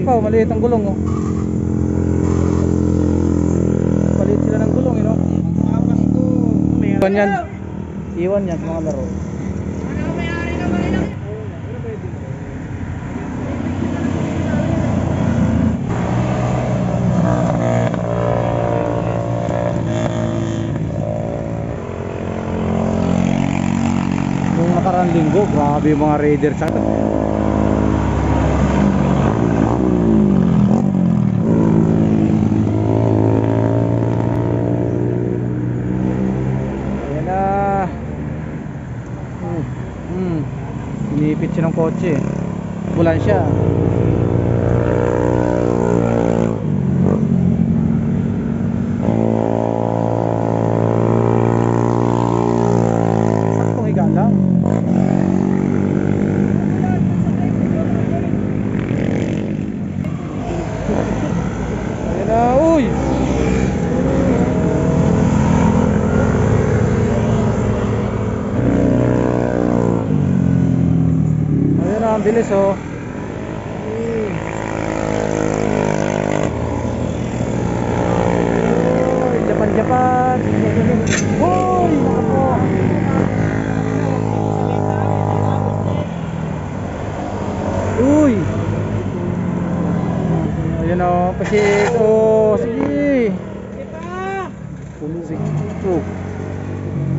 isa pa, oh, maliit ang gulong oh. Maliit sila ng gulong, you know. To. May Iwan yan. Iwan yan sa mga laro. Nung nakaraan linggo, grabe yung mga raider sa 4C Bulan Syah. Ang bilis oh. Japan, Japan. Uy, naka po. Uy. Ayan oh, pasik. Oh, sige. Sige. Oh.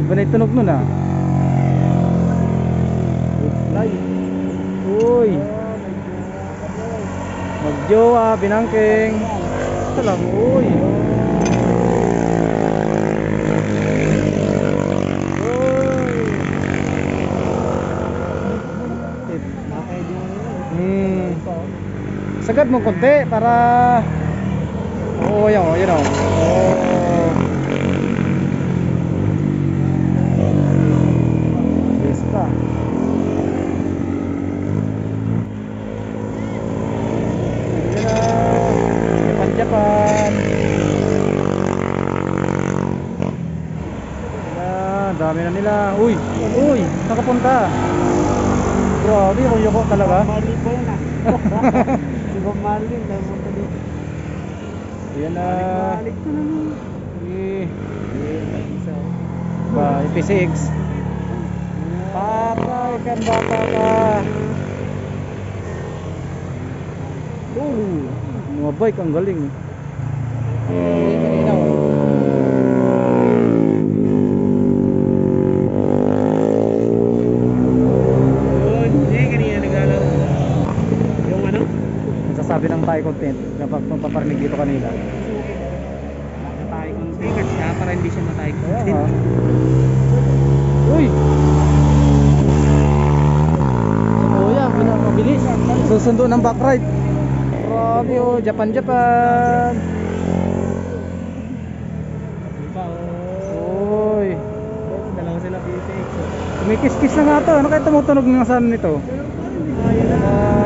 Iba na yung tunog nun ah. Ay. Uy. Magjowa, binangking. Ito lang, uy. Hmm. Sagad mo konti para Oo, yan oh, yan oh. Oh. Yes pa. Ayan na. Japan, Japan. Ayan, dami na nila. Uy, uy, nakapunta. Grabe, yung yoko talaga. Mali ba yun ah? Di ba mali? Namunta dito. Ayan na. Balik ko. Eh, ba, IP6. Patay kan bata ka. Oh, mga bike ang galing. Eh, kapag magpaparinig dito kanila. Nakatay content. Kasi siya para hindi siya matay nga. Uy! Kuya, pinakabilis. Susundo ng back right. Grabe oh, Japan Japan. Uy. Dalawa sila PTX. Kumikis-kis na nga to. Ano kaya tumutunog ng saan nito? Kaya na.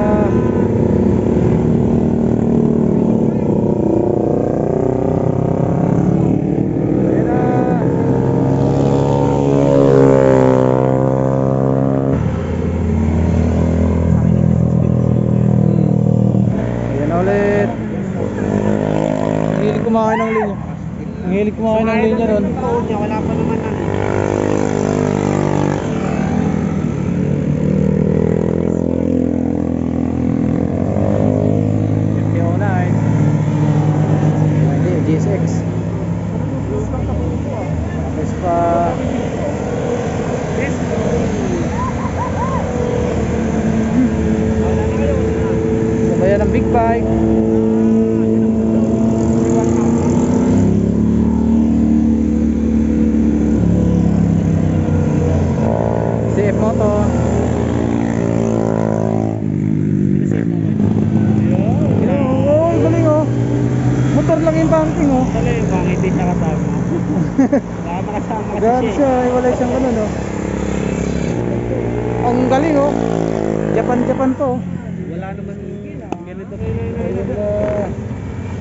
Patagonia CF Moto. Oh, galing oh. Motor lang yung banking oh. Tala yung bang hindi siya kasama. Wala makasama kasi siya. eh, wala siyang ganun oh. Ang galing oh. Japan Japan to. oh. Wala naman ganito kayo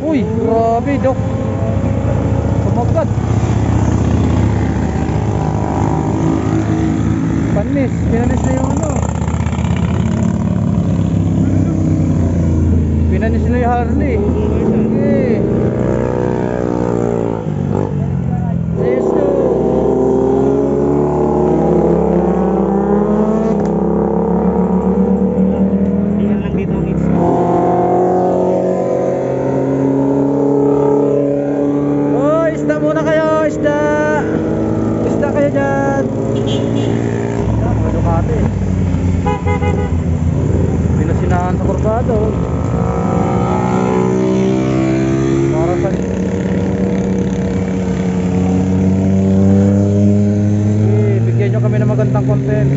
Uy, grabe dok. Kumagat. Panis, pinanis na yung ano. Pinan ni sila yung Harley. Pinasinahan sa kurbado. Para sa... Eh, bigyan nyo kami ng magandang content.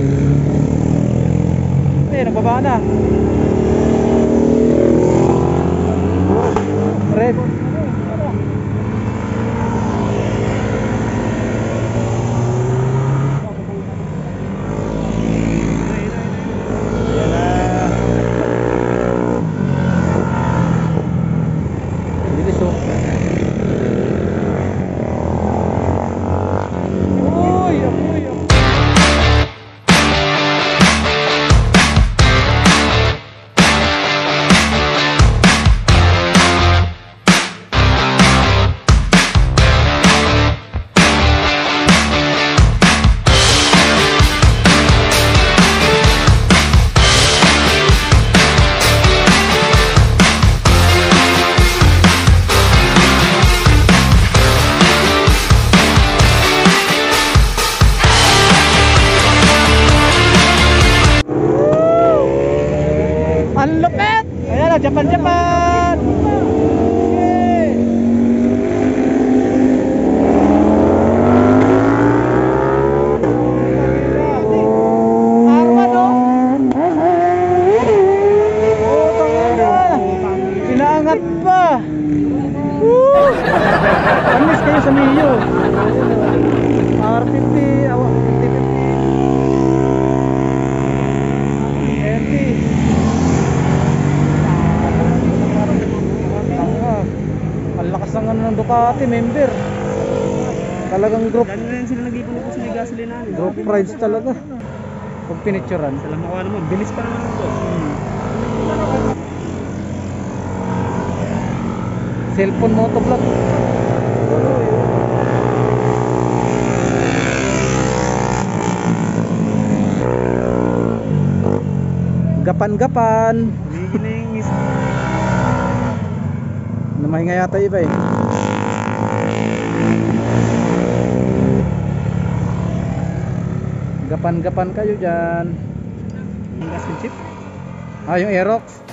Anis kayo sa Mio. R50, awa, 50-50. Tanga. Ang lakas ng ano ng Ducati member. Talagang group na lang sila nag-ipon po sa may group rides talaga. Pag pinicturean. Sa lamawa naman, bilis pa naman ito. Cellphone motovlog. Gapan-gapan. Namahinga yata iba eh. Gapan-gapan kayo dyan. gas and chip. Ah, yung Aerox.